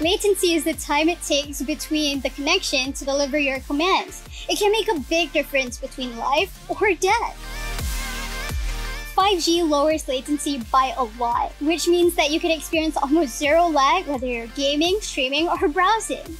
Latency is the time it takes between the connection to deliver your commands. It can make a big difference between life or death. 5G lowers latency by a lot, which means that you can experience almost zero lag whether you're gaming, streaming, or browsing.